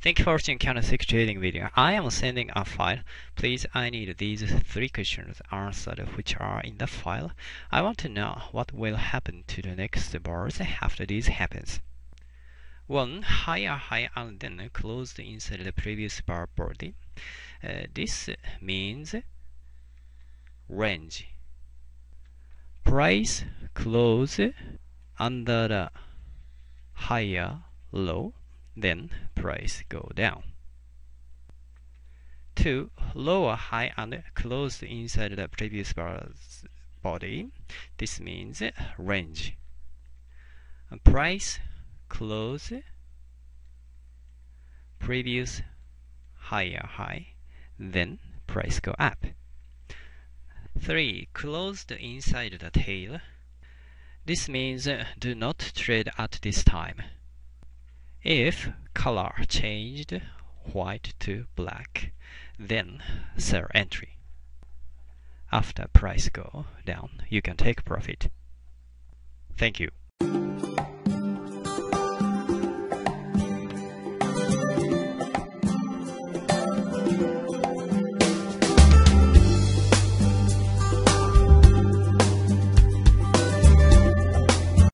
Thank you for watching candlestick trading video. I am sending a file. Please, I need these three questions answered which are in the file. I want to know what will happen to the next bars after this happens. 1. Higher high and then closed inside the previous bar body. Uh, this means range. Price close under the higher low then price go down. 2. Lower high and close inside the previous bar's body. This means range. Price close previous higher high, then price go up. 3. Closed inside the tail. This means do not trade at this time. If color changed white to black, then sell entry. After price go down, you can take profit. Thank you.